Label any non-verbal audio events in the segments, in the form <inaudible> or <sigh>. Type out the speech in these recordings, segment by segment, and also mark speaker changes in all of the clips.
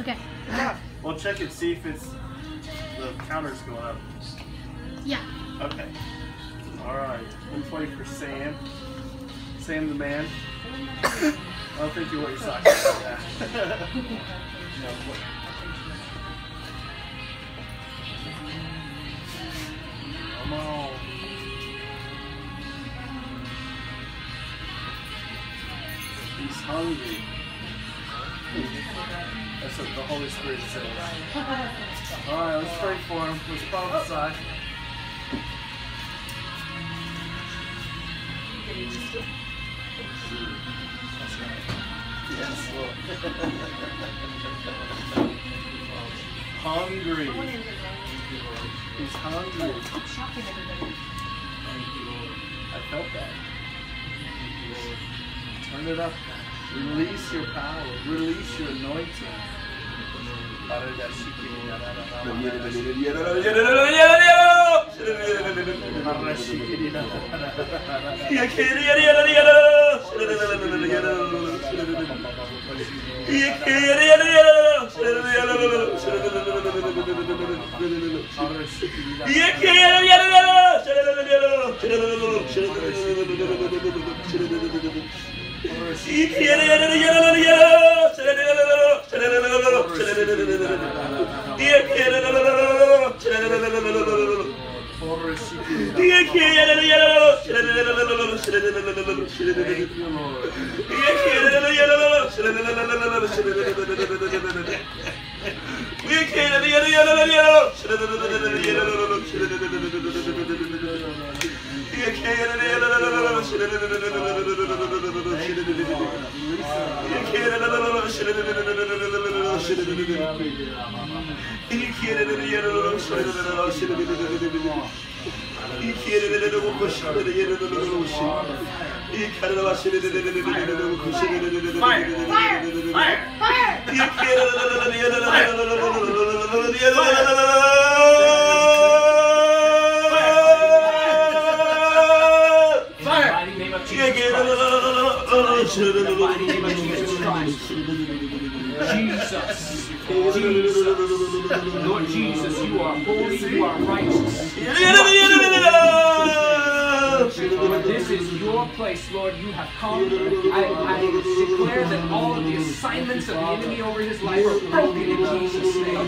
Speaker 1: Okay. Yeah. <laughs>
Speaker 2: Well, check it, see if it's the counter's going up.
Speaker 1: Yeah.
Speaker 2: Okay. All right. 120 for Sam. Sam the man. <coughs> I don't think you want your socks. Yeah. no, Come on. He's hungry. That's what the Holy Spirit says. Alright, let's pray for him. Let's prophesy. Yes, Lord. hungry. He's hungry. I felt that. Turn it up. Release your power. Release your anointing. Yeah. Thank you, Lord.
Speaker 3: Mighty name of Jesus Christ. Mighty name of Jesus Christ. Jesus. Jesus. Lord Jesus, you are holy, you are righteous. <laughs> Lord, this is your place, Lord. You have come. I, I declare that all of the assignments of the enemy over his life are broken in Jesus' name.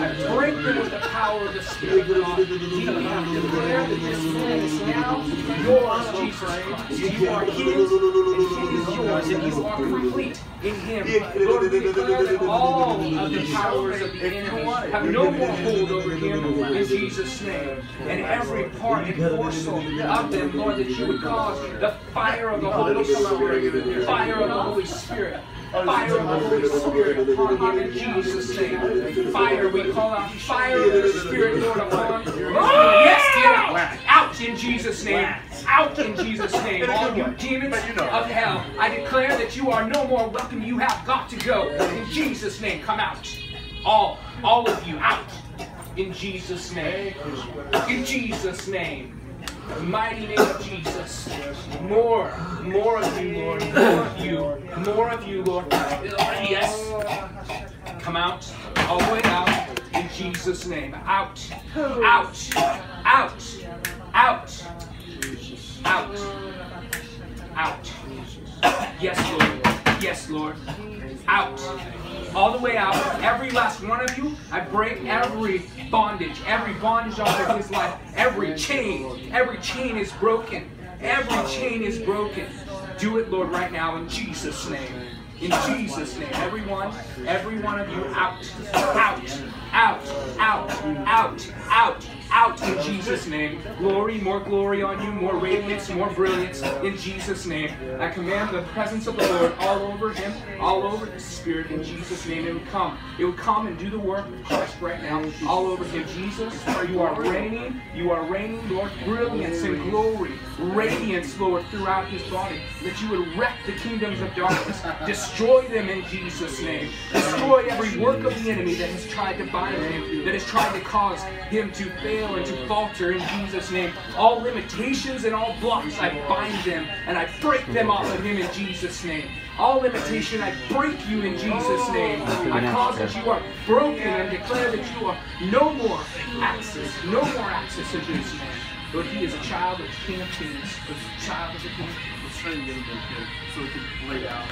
Speaker 3: I break them with the power of the Spirit of God. We have declared that this man is now yours, Jesus Christ. You are his, and he is yours, and you are complete in him. Lord, we declare that all of the powers of the enemy have no more hold over him in Jesus' name. And every part and morsel of them, Lord, that you would cause the fire of the Holy Spirit, fire of the Holy Spirit. Fire of the Holy Spirit upon him in Jesus' name. Fire, we call out fire of the Spirit, Lord, upon Yes, get out. Out in Jesus' name. Out in Jesus' name. All you demons of hell, I declare that you are no more welcome. You have got to go. In Jesus' name, come out. All, all of you, out. In Jesus' name. In Jesus' name. Mighty name of Jesus. More, more of you, Lord. More of you. More of you, Lord. Yes. Come out. All the way out. In Jesus' name. Out. Out. Out. Out. Out. Out. Yes, Lord. Yes, Lord. Out. All the way out. Every last one of you, I break every bondage, every bondage off of his life, every chain. Every chain is broken. Every chain is broken. Do it, Lord, right now in Jesus' name. In Jesus' name. Everyone, every one of you out. Out. Out. Out. Out. Out. Out in Jesus' name. Glory, more glory on you, more radiance, more brilliance in Jesus' name. I command the presence of the Lord all over him, all over his spirit in Jesus' name. It would come. It would come and do the work of Christ right now, all over him. Jesus, you are reigning. You are reigning, Lord. Brilliance and glory, radiance, Lord, throughout his body. That you would wreck the kingdoms of darkness, destroy them in Jesus' name. Destroy every work of the enemy that has tried to bind him, that has tried to cause him to fail and to falter in Jesus' name. All limitations and all blocks, I bind them and I break them off of him in Jesus' name. All limitation, I break you in Jesus' name. I cause that you are broken and declare that you are no more access, no more access to this name. Lord, he is a child of the King of Kings, a child of the King of Kings.
Speaker 2: Let's try and get him in here so we can lay down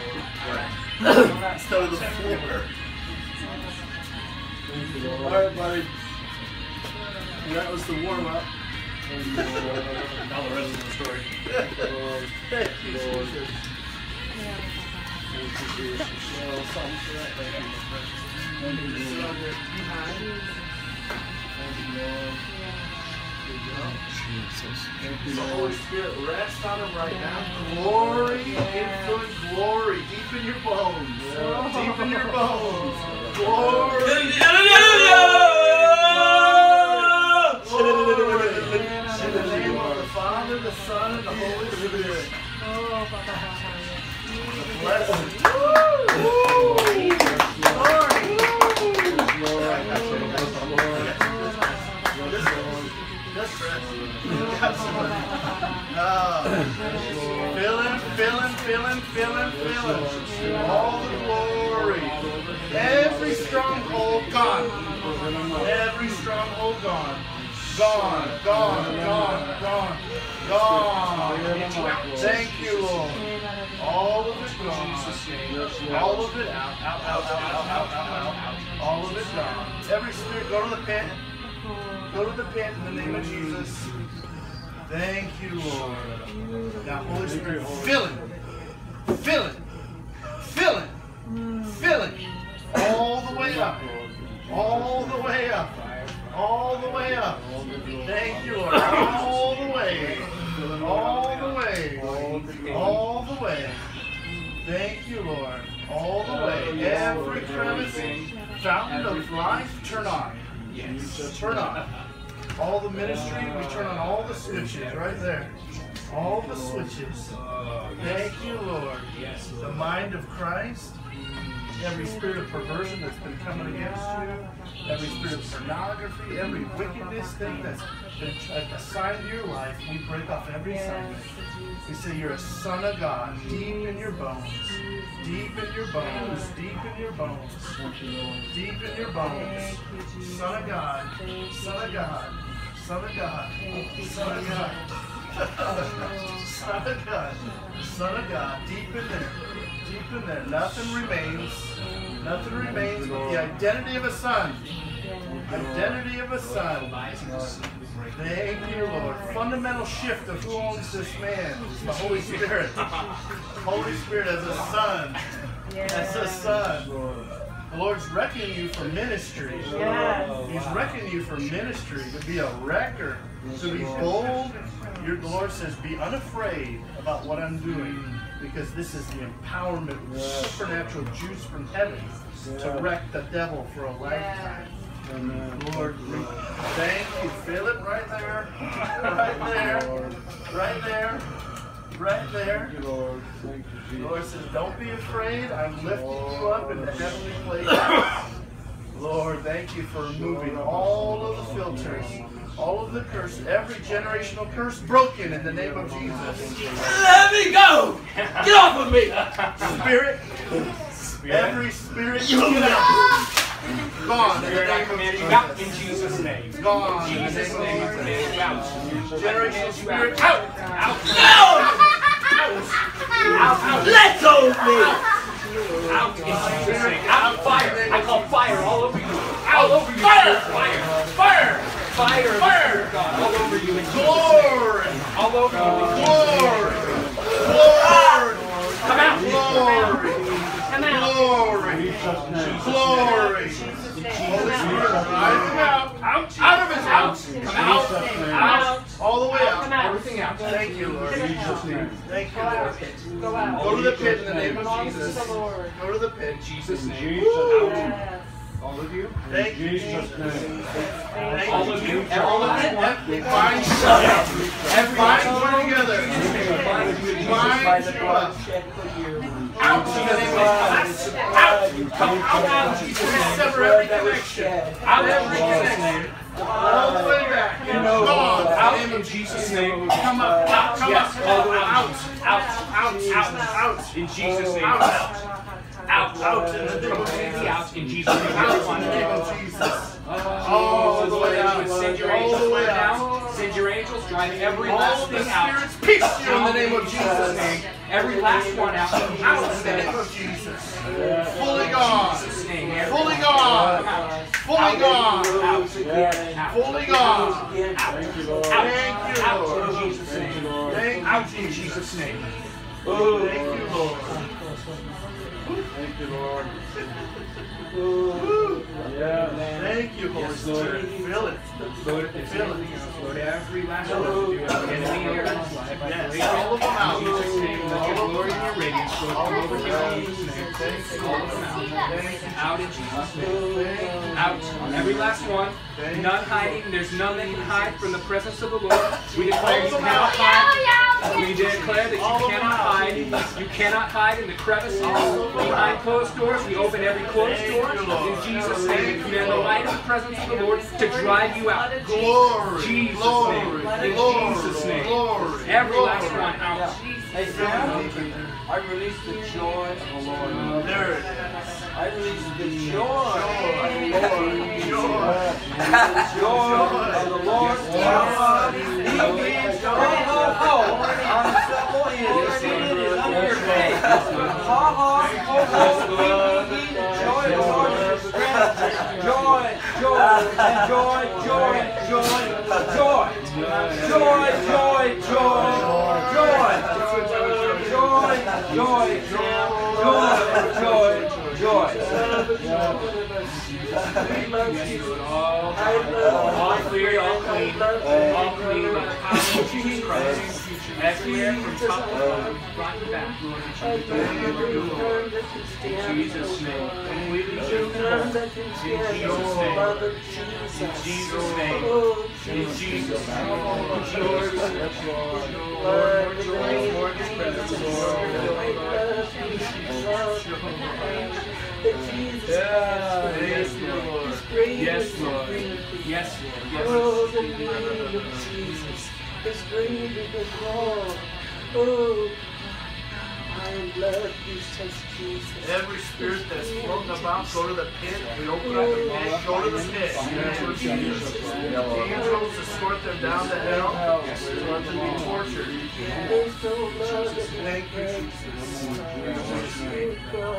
Speaker 2: right. instead of the floor. All right, buddy. And that was the warm up.
Speaker 1: Uh, <laughs> now the rest of the story.
Speaker 2: Thank you, Jesus. Well, something for that, thank you, my friend. Sit on your behind. So Holy Spirit, rest on him right now. Glory into glory, deep in your bones. Deep in your bones. <laughs> Glory. Glory. Father, the Son, and the Holy Spirit. The blessing. Just rest. Ah. Feeling, feeling, feeling, feeling, feeling. All the glory. Every stronghold gone. Every stronghold gone. Gone, gone, gone, gone, gone. Thank you, Lord. All of it gone. All of it out, out, out, out, out, out, out. All of it gone. Every spirit, go to the pit. Go to the pit in the name of Jesus. Thank you, Lord. Now, Holy Spirit, fill it. Fill it. Fill it. Fill it. All the way up. All the way up. All the way up. Thank you, Lord. All the way. All the way. All the way. Thank you, Lord. All the way. Every crevice, fountain of life, turn on. Yes. Turn on. All the ministry, we turn on all the switches right there. All the switches. Thank you, Lord. The mind of Christ. Every spirit of perversion that's been coming against you, every spirit of pornography, every wickedness thing that's been assigned to your life, we break off every assignment. We say you're a son of God, deep in your bones, deep in your bones, deep in your bones, deep in your bones. Son of God, son of God, son of God, son of God. Son of God, Son of God, deep in there, deep in there. Nothing remains, nothing remains but the identity of a son. Identity of a son. Thank you, Lord. Fundamental shift of who owns this man. The Holy Spirit. Holy Spirit as a son. As a son. The Lord's reckoning you for ministry.
Speaker 4: Yes.
Speaker 2: He's reckoning you for ministry, to be a wrecker, to be bold. Your Lord says, be unafraid about what I'm doing, because this is the empowerment, supernatural juice from heaven to wreck the devil for a lifetime. Lord, thank you. Feel it right there, right there, right there, right there.
Speaker 1: Lord. Thank you,
Speaker 2: The Lord says, Don't be afraid. I'm lifting you up in the heavenly place. <coughs> Lord, thank you for removing all of the filters, all of the curse, every generational curse broken in the name of Jesus.
Speaker 1: Let me go! Get off of me!
Speaker 2: Spirit, every spirit, get out. Gone in the
Speaker 3: Spirit, I
Speaker 2: name
Speaker 3: command
Speaker 2: of
Speaker 3: you out in
Speaker 2: Jesus.
Speaker 3: Jesus' name.
Speaker 2: Gone in the
Speaker 3: Jesus'
Speaker 2: name
Speaker 3: name, I
Speaker 2: of
Speaker 3: command
Speaker 2: Jesus.
Speaker 3: you out.
Speaker 2: Generational spirit,
Speaker 3: Out! Out! Out! Out! Out!
Speaker 1: Let go of me!
Speaker 3: Out in Jesus' name. Out fire. I call fire all over you. All over you. Fire! Fire! Fire! Fire! Fire! God, all over you in Jesus' name.
Speaker 2: Glory,
Speaker 3: All over you in Jesus'
Speaker 2: glory, glory,
Speaker 3: Come out.
Speaker 2: glory,
Speaker 4: Come out.
Speaker 2: glory, glory. Holy Spirit, drive him out,
Speaker 3: Out.
Speaker 2: out of his house,
Speaker 3: Come out.
Speaker 4: Out.
Speaker 2: all the way out.
Speaker 4: out.
Speaker 3: Everything out.
Speaker 2: Thank you, Lord. Thank you,
Speaker 4: Go out.
Speaker 2: Lord.
Speaker 4: Go out.
Speaker 2: Go to the pit in the name of Jesus. Go to the pit.
Speaker 3: In Jesus' name.
Speaker 4: Yes.
Speaker 3: All of you.
Speaker 2: Thank you, Jesus.
Speaker 3: All
Speaker 2: Thank
Speaker 3: of
Speaker 2: you.
Speaker 3: you. And all of you.
Speaker 2: Bind you up. Bind you together.
Speaker 3: Bind you in Jesus'
Speaker 2: Bind you up.
Speaker 3: Out. Out in the name of. Out. Come out out name.
Speaker 2: Sever every connection.
Speaker 3: Out every connection.
Speaker 2: All the way back.
Speaker 1: Know,
Speaker 2: Gone.
Speaker 3: Out in Jesus' name. Come up, out, come up,
Speaker 2: all the way
Speaker 3: out, out, out, out, out. In Jesus' name.
Speaker 2: Out.
Speaker 3: Out,
Speaker 2: Out in the name of
Speaker 3: completely out in Jesus' name.
Speaker 2: Out in the name of Jesus. All the way out.
Speaker 3: Send your
Speaker 2: All
Speaker 3: angels
Speaker 2: the way out.
Speaker 3: now. Send your angels. Drive every
Speaker 2: All
Speaker 3: last thing out.
Speaker 2: peace in the name of Jesus' name.
Speaker 3: Every last one out. Out
Speaker 2: In the name of Jesus. Fully gone.
Speaker 3: Jesus' name. Every
Speaker 2: Fully
Speaker 3: one.
Speaker 2: gone. Fully gone. Fully gone.
Speaker 3: Out.
Speaker 2: Thank you,
Speaker 3: Out in Jesus' name.
Speaker 2: Thank you,
Speaker 3: Out in Jesus' name.
Speaker 2: Thank you, Lord.
Speaker 1: Thank you, Lord.
Speaker 2: Woo.
Speaker 1: Yeah.
Speaker 2: Thank you, Holy Spirit. Feel it.
Speaker 3: Go to, if there's anything else, go to every last one. Do enemy in your life. I
Speaker 2: Yes,
Speaker 3: pray
Speaker 2: all of them out.
Speaker 3: In Jesus' name, let your glory and your radiance go
Speaker 2: All
Speaker 3: through
Speaker 2: of
Speaker 3: over
Speaker 2: them
Speaker 3: here
Speaker 2: out.
Speaker 3: in Jesus' name.
Speaker 2: Thank you,
Speaker 3: All
Speaker 2: Lord.
Speaker 3: of them out.
Speaker 2: Thank you.
Speaker 3: Out in Jesus' name.
Speaker 2: Thank you.
Speaker 3: Out on every last one. None hiding. There's none that can hide from the presence of the Lord. We declare you cannot hide. We declare that you cannot hide. You cannot hide in the crevices behind closed doors. We open every closed door in Jesus' name. We command the light of the presence of the Lord to drive you out.
Speaker 2: Glory.
Speaker 3: Jesus'
Speaker 2: Glory.
Speaker 3: name. In
Speaker 2: Glory.
Speaker 3: Jesus' name. Every last one out.
Speaker 1: Hey, Sam, I release the joy of the Lord.
Speaker 2: There it is.
Speaker 1: I release the joy of the Lord.
Speaker 2: Joy.
Speaker 1: The joy of the Lord. He means ho, ho, ho. On simple is under your faith. Ha, ha, ho, ho. He, he, he. The joy of the Lord is your strength. Joy, joy, and joy, joy, joy, joy. Joy, joy, joy, joy. Joy, joy, joy, joy, joy.
Speaker 3: All clear, all clean, all clean by power of Jesus Christ. Everywhere from top to bottom, front to back, Lord, that you do your Lord. In Jesus' name. Completely healed, Lord. In Jesus' name. In Jesus' name. In Jesus'. Lord, Lord, Lord, presence,
Speaker 2: Lord.
Speaker 3: Yes, Lord. Yes, Lord.
Speaker 5: Oh, the name of Jesus is greater than all. Oh,
Speaker 2: Every spirit that's floating about, go to the pit. We open up the pit, go to the pit. The name of Jesus. Angels escort them down to hell. Escort them be tortured.
Speaker 5: There's no love that
Speaker 2: Thank you, Jesus.
Speaker 5: Oh,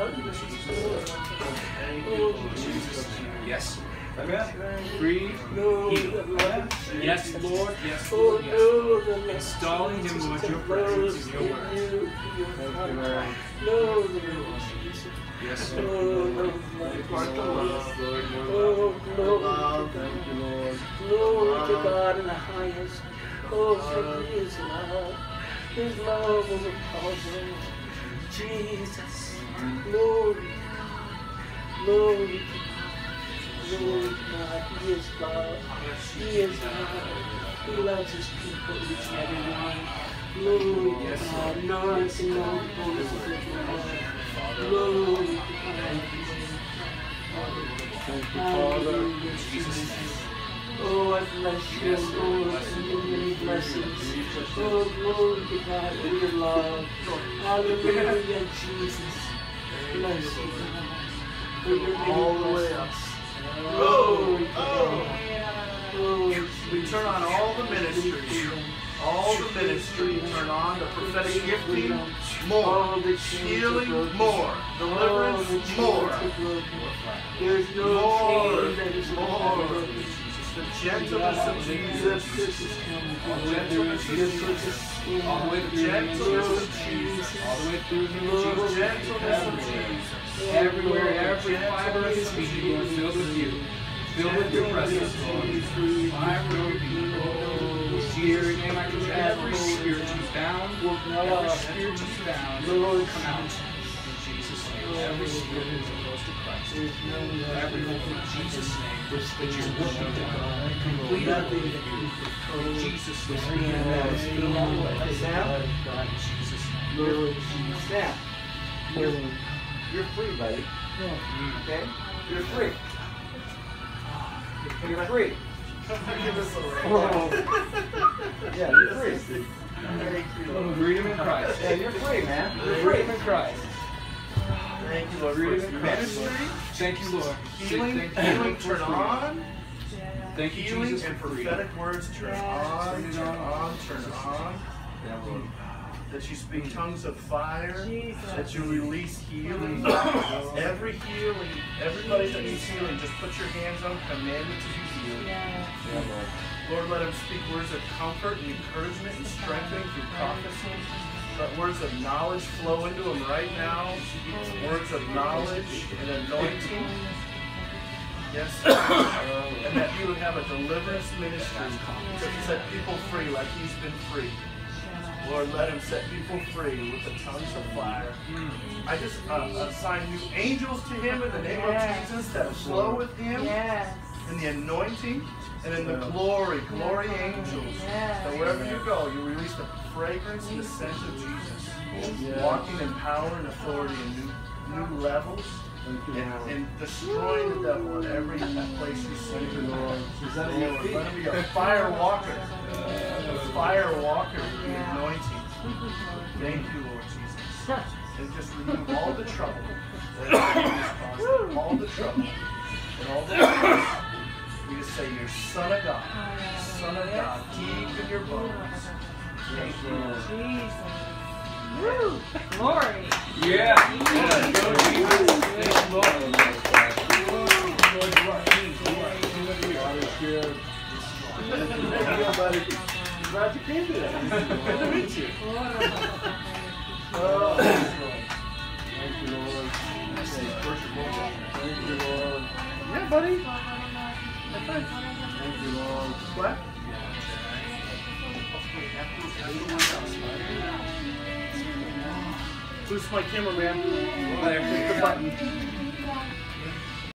Speaker 2: Thank you, Jesus.
Speaker 3: Yes. Breathe.
Speaker 5: no,
Speaker 3: Heal.
Speaker 5: the love of
Speaker 3: Yes, Lord. Yes, Lord. Yes.
Speaker 5: no,
Speaker 3: Installing him, Lord, your presence and your word.
Speaker 5: No, the Lord Jesus.
Speaker 3: Yes,
Speaker 5: Oh,
Speaker 3: Lord.
Speaker 5: no,
Speaker 2: Part the love, Lord.
Speaker 5: Oh, glory
Speaker 2: Love.
Speaker 5: to God. Glory to God in the highest. Oh, for His love. His love overpowers all. Jesus. Glory to God. Glory to God. To God. He is love. He is love. He loves His people, each and every one. Glory to God. None can know the fullness of His love. Glory to God. Hallelujah, Jesus. Oh, I bless you, Lord, your many blessings. Oh, glory to God for your love. Hallelujah, Jesus. Bless you, God, for your
Speaker 2: All
Speaker 5: many
Speaker 2: the way up.
Speaker 5: blessings.
Speaker 2: Oh, oh. We turn on all the ministries. All the ministry. Turn on the prophetic gifting. More.
Speaker 5: the
Speaker 2: Healing. More. Deliverance. More.
Speaker 5: There's no
Speaker 2: More.
Speaker 5: chain that is not
Speaker 2: More. The gentleness of Jesus.
Speaker 3: Gentleness of Jesus. All the way through the name of
Speaker 2: Gentleness of Jesus.
Speaker 3: All the way through the name.
Speaker 2: Gentleness of Jesus.
Speaker 3: Everywhere, every fiber of his being, filled with you. Filled with your presence, Lord. Fiber of being. Spirit, name I conjure every spirit who's bound, every spirit who's bound, come out. In Jesus' name, every spirit who's opposed to Christ. Every hope in Jesus' name, that your will be done. Complete in you. In Jesus' name. In Jesus' name.
Speaker 1: Now, You're free, buddy. Okay? You're free. You're free.
Speaker 2: Give us a
Speaker 1: Yeah, you're free.
Speaker 2: Thank you,
Speaker 3: Freedom in Christ.
Speaker 1: Yeah, you're free, man. You're free.
Speaker 3: Freedom in Christ.
Speaker 2: Thank you, Lord, for
Speaker 3: Freedom
Speaker 2: ministry,
Speaker 3: Thank you, Lord.
Speaker 2: healing,
Speaker 3: Thank you,
Speaker 2: healing
Speaker 3: for
Speaker 2: turn
Speaker 3: freedom.
Speaker 2: on,
Speaker 3: Thank you,
Speaker 2: healing
Speaker 3: Jesus,
Speaker 2: and
Speaker 3: for freedom.
Speaker 2: prophetic words turn on, turn on, turn on.
Speaker 3: Yeah, Lord.
Speaker 2: That you speak tongues of fire,
Speaker 4: Jesus.
Speaker 2: that you release healing. Every healing, everybody that needs healing, just put your hands on, command it to be healed.
Speaker 4: Yes.
Speaker 1: Yeah, Lord.
Speaker 2: Lord, let him speak words of comfort and encouragement and strengthening through prophecy. Let words of knowledge flow into him right now. Words of knowledge and anointing. Yes. and that he would have a deliverance ministry to set people free like he's been free. Lord, let him set people free with the tongues of fire. I just uh, assign new angels to him in the name of Jesus that flow with him
Speaker 4: Yes.
Speaker 2: in the anointing and in the glory, glory angels.
Speaker 4: Yes.
Speaker 2: That wherever you go, you release the fragrance and the scent of Jesus. Walking in power and authority in new, new levels and, and destroying the devil in every place you see him. Lord, let him be a fire walker. A fire walker with the anointing. Thank you, Lord Jesus. And just remove all the trouble that the enemy all the trouble and all the abuse. We just say, You're Son of God, Son of God, deep in your bones. Thank you,
Speaker 4: Jesus. Woo! Glory.
Speaker 3: Yeah. Yeah. Go, Jesus. Thank you, Lord. Lord, you are King. You are King of the earth.
Speaker 2: Thank you, buddy. Glad you came today. My cameraman? There, click the button.